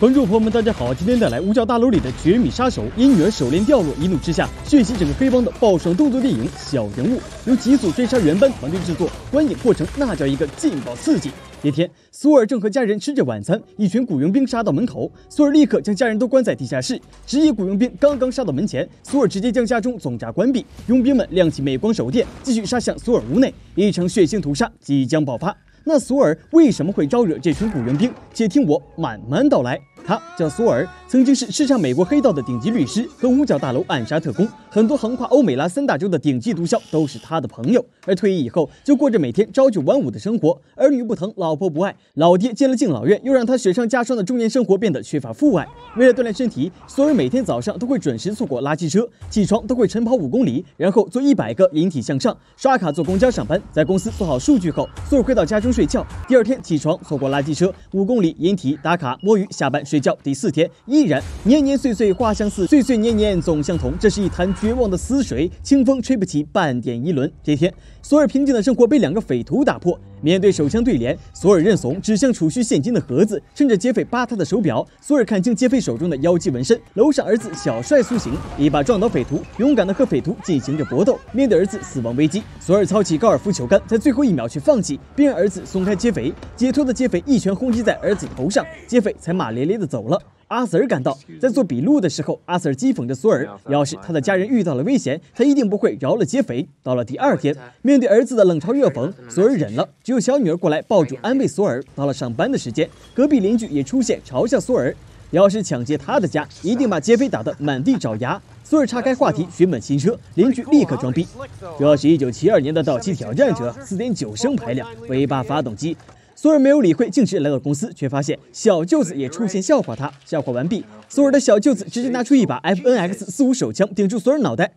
观众朋友们，大家好！今天带来五角大楼里的绝密杀手因女儿手链掉落，一怒之下血洗整个黑帮的爆爽动作电影《小人物》，由极速追杀原班团队制作，观影过程那叫一个劲爆刺激。那天，索尔正和家人吃着晚餐，一群雇佣兵杀到门口，索尔立刻将家人都关在地下室。职业雇佣兵刚刚杀到门前，索尔直接将家中总闸关闭，佣兵们亮起镁光手电，继续杀向索尔屋内，一场血腥屠杀即将爆发。那索尔为什么会招惹这群雇佣兵？且听我慢慢道来。他叫索尔，曾经是叱咤美国黑道的顶级律师和五角大楼暗杀特工，很多横跨欧美拉三大洲的顶级毒枭都是他的朋友。而退役以后，就过着每天朝九晚五的生活，儿女不疼，老婆不爱，老爹进了敬老院，又让他雪上加霜的中年生活变得缺乏父爱。为了锻炼身体，索尔每天早上都会准时错过垃圾车，起床都会晨跑五公里，然后做一百个引体向上，刷卡坐公交上班。在公司做好数据后，索尔回到家中睡觉。第二天起床错过垃圾车，五公里引体打卡摸鱼，下班睡觉。第四天依然年年岁岁花相似，岁岁年年总相同。这是一潭绝望的死水，清风吹不起半点漪沦。这天，索尔平静的生活被两个匪徒打破。面对手枪对联，索尔认怂，指向储蓄现金的盒子。趁着劫匪扒他的手表，索尔看清劫匪手中的妖姬纹身。楼上儿子小帅苏醒，一把撞倒匪徒，勇敢的和匪徒进行着搏斗。面对儿子死亡危机，索尔操起高尔夫球杆，在最后一秒却放弃，并让儿子松开劫匪。解脱的劫匪一拳轰击在儿子头上，劫匪才骂咧咧的走了。阿 Sir 赶到，在做笔录的时候，阿 Sir 讥讽着索尔：要是他的家人遇到了危险，他一定不会饶了劫匪。到了第二天，面对儿子的冷嘲热讽，索尔忍了，只有小女儿过来抱住安慰索尔。到了上班的时间，隔壁邻居也出现，嘲笑索尔：要是抢劫他的家，一定把劫匪打得满地找牙。索尔岔开话题，询问新车，邻居立刻装逼：这是一九七二年的道奇挑战者，四点九升排量，V 八发动机。索尔没有理会，径直来到公司，却发现小舅子也出现笑话他。笑话完毕，索尔的小舅子直接拿出一把 FNX 四五手枪顶住索尔脑袋。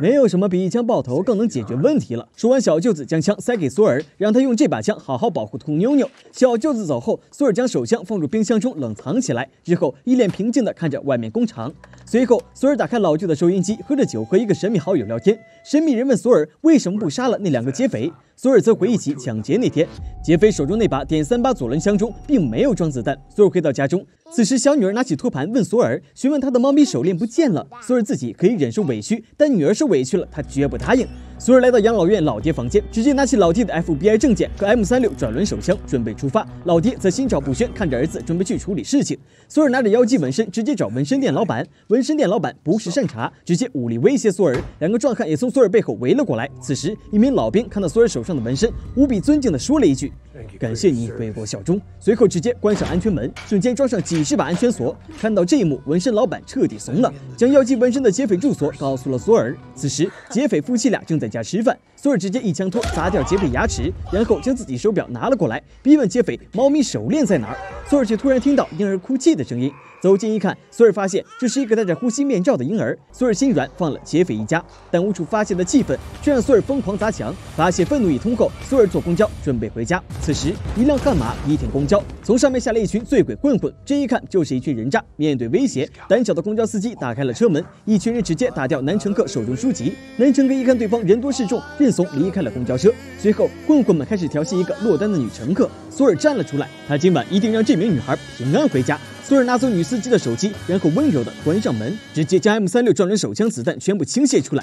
没有什么比一枪爆头更能解决问题了。说完，小舅子将枪塞给索尔，让他用这把枪好好保护兔妞妞。小舅子走后，索尔将手枪放入冰箱中冷藏起来，之后一脸平静地看着外面工厂。随后，索尔打开老旧的收音机，喝着酒和一个神秘好友聊天。神秘人问索尔为什么不杀了那两个劫匪，索尔则回忆起抢劫那天，劫匪手中那把点三八左轮枪中并没有装子弹。索尔回到家中。此时，小女儿拿起托盘问索尔，询问他的猫咪手链不见了。索尔自己可以忍受委屈，但女儿受委屈了，他绝不答应。索尔来到养老院老爹房间，直接拿起老爹的 FBI 证件和 M 三六转轮手枪，准备出发。老爹则心照不宣，看着儿子准备去处理事情。索尔拿着妖姬纹身，直接找纹身店老板。纹身店老板不是善茬，直接武力威胁索尔。两个壮汉也从索尔背后围了过来。此时，一名老兵看到索尔手上的纹身，无比尊敬地说了一句。感谢你为我效忠。随后直接关上安全门，瞬间装上几十把安全锁。看到这一幕，纹身老板彻底怂了，将要进纹身的劫匪住所告诉了索尔。此时，劫匪夫妻俩正在家吃饭，索尔直接一枪托砸掉劫匪牙齿，然后将自己手表拿了过来，逼问劫匪猫咪手链在哪儿。索尔却突然听到婴儿哭泣的声音。走近一看，索尔发现这是一个戴着呼吸面罩的婴儿。索尔心软，放了劫匪一家，但无处发泄的气氛却让索尔疯狂砸墙。发泄愤怒一通后，索尔坐公交准备回家。此时，一辆悍马逼停公交，从上面下来一群醉鬼混混，这一看就是一群人渣。面对威胁，胆小的公交司机打开了车门，一群人直接打掉男乘客手中书籍。男乘客一看对方人多势众，认怂离开了公交车。随后，混混们开始调戏一个落单的女乘客。索尔站了出来，他今晚一定让这名女孩平安回家。索尔拿走女司机的手机，然后温柔的关上门，直接将 M 三六撞人手枪子弹全部倾泻出来。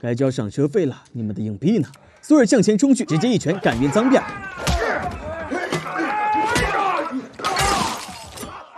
该交上车费了，你们的硬币呢？索尔向前冲去，直接一拳干晕脏辫。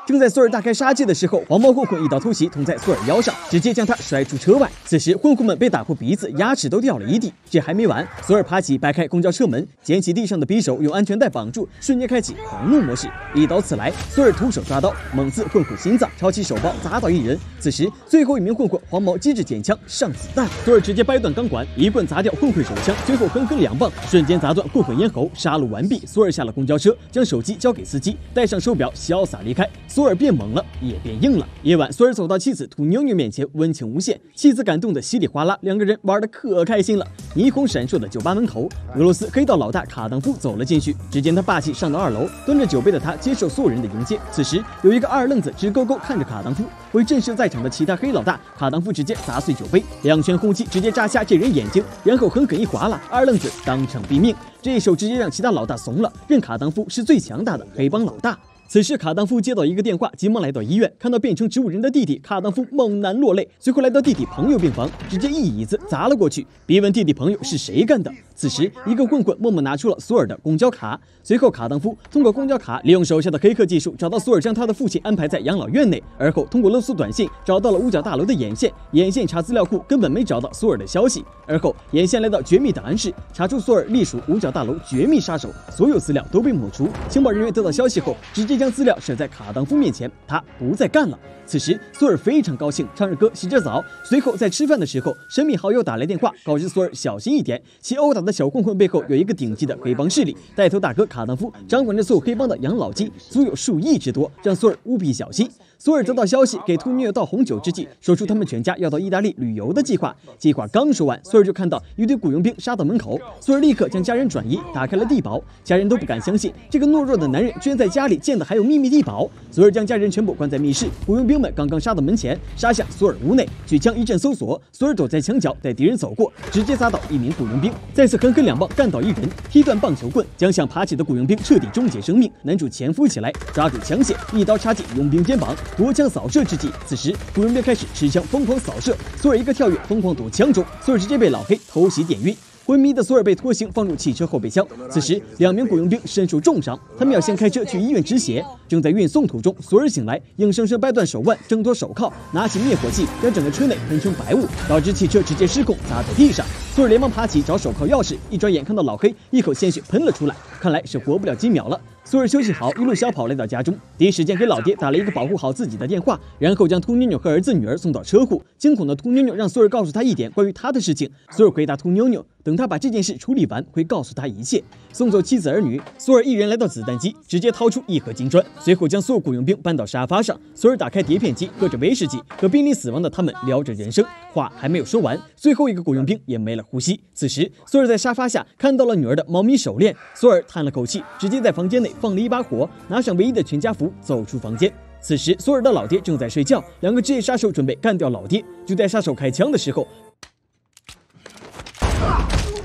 正在索尔大开杀戒的时候，黄毛混混一刀偷袭，捅在索尔腰上，直接将他摔出车外。此时，混混们被打破鼻子，牙齿都掉了一地。这还没完，索尔爬起，掰开公交车门，捡起地上的匕首，用安全带绑住，瞬间开启狂怒模式，一刀刺来。索尔徒手抓刀，猛刺混混心脏，抄起手包砸倒一人。此时，最后一名混混黄毛机智捡枪上子弹，索尔直接掰断钢管，一棍砸掉混混手枪，最后狠狠两棒，瞬间砸断混混咽喉。杀戮完毕，索尔下了公交车，将手机交给司机，戴上手表，潇洒离开。索尔变猛了，也变硬了。夜晚，索尔走到妻子土妞妞面前，温情无限。妻子感动的稀里哗啦，两个人玩的可开心了。霓虹闪烁的酒吧门口，俄罗斯黑道老大卡当夫走了进去。只见他霸气上到二楼，端着酒杯的他接受所有人的迎接。此时，有一个二愣子直勾勾看着卡当夫。为震慑在场的其他黑老大，卡当夫直接砸碎酒杯，两拳轰击直接扎瞎这人眼睛，然后狠狠一划拉，二愣子当场毙命。这一手直接让其他老大怂了，认卡当夫是最强大的黑帮老大。此时，卡当夫接到一个电话，急忙来到医院，看到变成植物人的弟弟，卡当夫猛然落泪。随后来到弟弟朋友病房，直接一椅子砸了过去，逼问弟弟朋友是谁干的。此时，一个混混默默拿出了索尔的公交卡。随后，卡当夫通过公交卡，利用手下的黑客技术，找到索尔，将他的父亲安排在养老院内。而后，通过勒索短信，找到了五角大楼的眼线。眼线查资料库，根本没找到索尔的消息。而后，眼线来到绝密档案室，查出索尔隶属五角大楼绝密杀手，所有资料都被抹除。情报人员得到消息后，直接将资料甩在卡当夫面前，他不再干了。此时，索尔非常高兴，唱着歌，洗着澡。随后，在吃饭的时候，神秘好友打来电话，告知索尔小心一点，其殴打的小混混背后有一个顶级的黑帮势力，带头大哥卡当夫掌管着所有黑帮的养老金，足有数亿之多，让索尔务必小心。索尔得到消息，给兔妞妞倒红酒之际，说出他们全家要到意大利旅游的计划。计划刚说完，索尔就看到一堆雇佣兵杀到门口，索尔立刻将家人转移，打开了地堡。家人都不敢相信，这个懦弱的男人居然在家里建的还有秘密地堡。索尔将家人全部关在密室，雇佣兵们刚刚杀到门前，杀向索尔屋内，举枪一阵搜索，索尔躲在墙角，待敌人走过，直接砸倒一名雇佣兵，再次狠狠两棒干倒一人，踢断棒球棍，将想爬起的雇佣兵彻底终结生命。男主潜伏起来，抓住枪械，一刀插进佣兵肩膀。夺枪扫射之际，此时雇佣兵开始持枪疯狂扫射，索尔一个跳跃，疯狂躲枪中，索尔直接被老黑偷袭电晕。昏迷的索尔被拖行放入汽车后备箱。此时，两名雇佣兵身受重伤，他们要先开车去医院止血。正在运送途中，索尔醒来，硬生生掰断手腕，挣脱手铐，拿起灭火器，将整个车内喷成白雾，导致汽车直接失控砸在地上。索尔连忙爬起找手铐钥匙，一转眼看到老黑一口鲜血喷了出来，看来是活不了几秒了。索尔休息好，一路小跑来到家中，第一时间给老爹打了一个保护好自己的电话，然后将秃妞妞和儿子？女儿送到车库。惊恐的秃妞妞让索尔告诉他一点关于他的事情。索尔回答秃妞妞，等他把这件事处理完，会告诉他一切。送走妻子？儿女，索尔一人来到子？弹机，直接掏出一盒金砖，随后将所有雇佣兵搬到沙发上。索尔打开碟片机，喝着威士忌，和濒临死亡的他们聊着人生。话还没有说完，最后一个雇佣兵也没了呼吸。此时，索尔在沙发下看到了女儿的猫咪手链，索尔叹了口气，直接在房间内放了一把火，拿上唯一的全家福，走出房间。此时，索尔的老爹正在睡觉，两个职业杀手准备干掉老爹。就在杀手开枪的时候，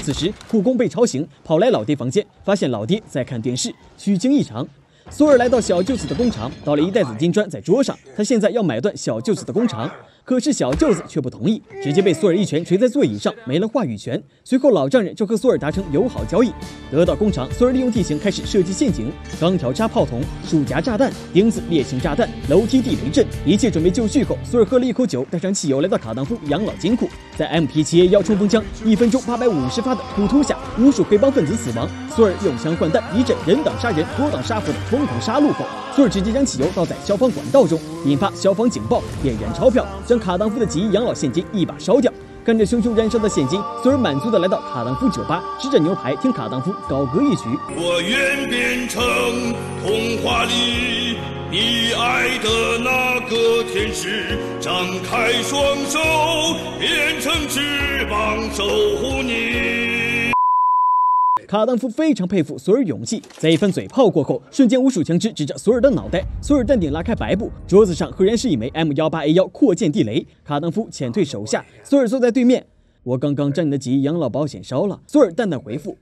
此时护工被吵醒，跑来老爹房间，发现老爹在看电视，虚惊一场。索尔来到小舅子的工厂，倒了一袋子金砖在桌上，他现在要买断小舅子的工厂。可是小舅子却不同意，直接被索尔一拳捶在座椅上，没了话语权。随后老丈人就和索尔达成友好交易。得到工厂，索尔利用地形开始设计陷阱：钢条扎炮筒、鼠夹炸弹、钉子烈性炸弹、楼梯地雷阵。一切准备就绪后，索尔喝了一口酒，带上汽油来到卡当夫养老金库，在 MP7A 幺冲锋枪一分钟八百五十发的突突下，无数黑帮分子死亡。索尔用枪换弹，一阵人挡杀人、多挡杀佛的疯狂杀戮后，索尔直接将汽油倒在消防管道中，引发消防警报，点燃钞票。将卡当夫的几亿养老现金一把烧掉，看着熊熊燃烧的现金，索尔满足的来到卡当夫酒吧，吃着牛排，听卡当夫高歌一曲。我愿变成童话里你爱的那个天使，张开双手，变成翅膀守护你。卡当夫非常佩服索尔勇气，在一番嘴炮过后，瞬间无数枪支指着索尔的脑袋。索尔淡定拉开白布，桌子上赫然是一枚 M 幺八 A 幺扩建地雷。卡当夫遣退手下，索尔坐在对面。我刚刚将你的几亿养老保险烧了。索尔淡淡回复：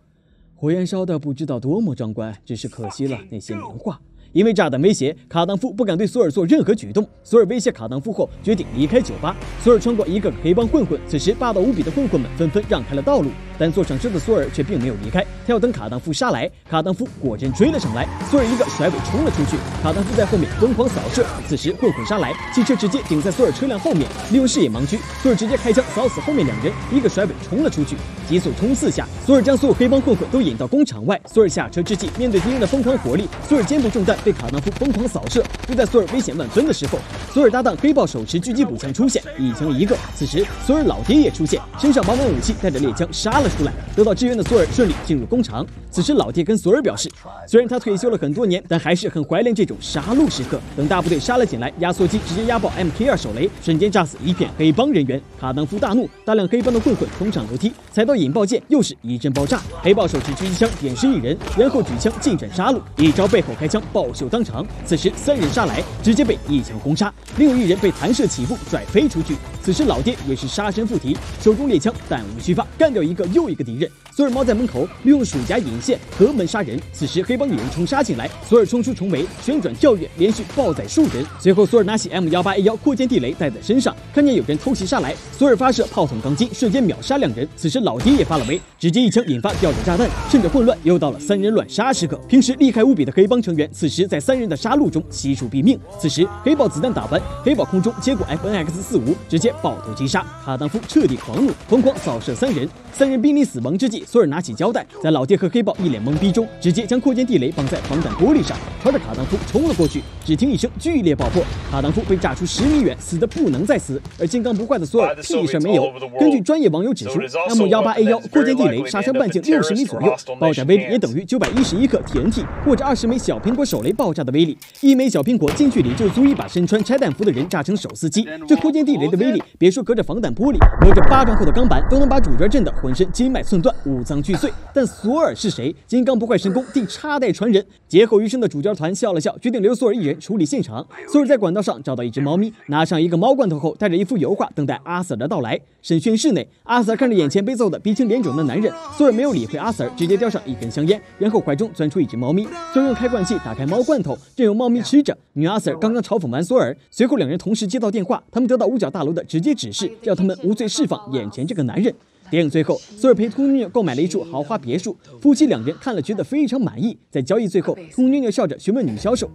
火焰烧的不知道多么壮观，只是可惜了那些名画。因为炸弹威胁，卡当夫不敢对索尔做任何举动。索尔威胁卡当夫后，决定离开酒吧。索尔穿过一个个黑帮混混，此时霸道无比的混混们纷纷让开了道路。但坐上车的索尔却并没有离开，他要等卡当夫杀来。卡当夫果真追了上来，索尔一个甩尾冲了出去，卡当夫在后面疯狂扫射。此时混混杀来，汽车直接顶在索尔车辆后面，利用视野盲区，索尔直接开枪扫死后面两人，一个甩尾冲了出去。急速冲刺下，索尔将所有黑帮混混都引到工厂外。索尔下车之际，面对敌人的疯狂火力，索尔肩部中弹，被卡当夫疯狂扫射。就在索尔危险万分的时候，索尔搭档黑豹手持狙击步枪出现，一枪一个。此时索尔老爹也出现，身上满满武器，带着猎枪杀了。出来，得到支援的索尔顺利进入工厂。此时，老爹跟索尔表示，虽然他退休了很多年，但还是很怀念这种杀戮时刻。等大部队杀了进来，压缩机直接压爆 MK2 手雷，瞬间炸死一片黑帮人员。卡当夫大怒，大量黑帮的混混冲上楼梯，踩到引爆键，又是一阵爆炸。黑豹手持狙击枪点尸一人，然后举枪进 trận 杀戮，一招背后开枪爆报秀当场。此时三人杀来，直接被一枪轰杀，另有一人被弹射起步拽飞出去。此时老爹也是杀身附体，手中猎枪弹无虚发，干掉一个又一个敌人。索尔猫在门口利用鼠夹引线合门杀人。此时黑帮女人冲杀进来，索尔冲出重围，旋转跳跃，连续暴宰数人。随后索尔拿起 M 幺八 A 幺扩建地雷带在身上，看见有人偷袭杀来，索尔发射炮筒钢筋，瞬间秒杀两人。此时老爹也发了威，直接一枪引发吊着炸弹。趁着混乱，又到了三人乱杀时刻。平时厉害无比的黑帮成员，此时在三人的杀戮中悉数毙命。此时黑豹子弹打完，黑豹空中接过 FNX 四五，直接爆头击杀。卡当夫彻底狂怒，疯狂扫射三人。三人濒临死亡之际，索尔拿起胶带，在老爹和黑豹一脸懵逼中，直接将扩建地雷绑在防弹玻璃上，朝着卡当夫冲了过去。只听一声剧烈爆破，卡当夫被炸出十米远，死的不能再死。而金刚不坏的索尔屁事没有。根据专业网友指出，M 幺八 A 幺扩建地雷杀伤半径六十米左右，爆炸威力也等于九百一十一克 TNT 或者二十枚小苹果手雷爆炸的威力。一枚小苹果近距离就足以把身穿拆弹服的人炸成手撕鸡。这扩建地雷的威力，别说隔着防弹玻璃，隔着巴掌厚的钢板都能把主角震得浑身筋脉寸断，五脏俱碎。但索尔是谁？金刚不坏神功第插代传人。劫后余生的主角团笑了笑，决定留索尔一人处理现场。索尔在管道上找到一只猫咪，拿上一个猫罐头后，带着一幅油画等待阿 Sir 的到来。审讯室内，阿 Sir 看着眼前被揍得鼻青脸肿的男人，索尔没有理会阿 Sir，直接叼上一根香烟，然后怀中钻出一只猫咪，索尔用开罐器打开猫罐头，任由猫咪吃着。女阿 Sir 刚刚嘲讽完索尔，随后两人同时接到电话，他们得到五角大楼的直接指示，让他们无罪释放眼前这个男人。电影最后，索尔陪秃妞妞购买了一处豪华别墅，夫妻两人看了觉得非常满意。在交易最后，秃妞妞笑着询问女销售：“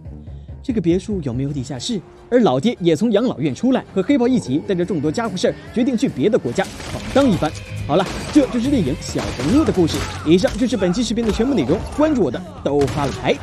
这个别墅有没有地下室？”而老爹也从养老院出来，和黑豹一起带着众多家伙事儿，决定去别的国家闯荡一番。好了，这就是电影《小人物》的故事。以上就是本期视频的全部内容，关注我的都发财。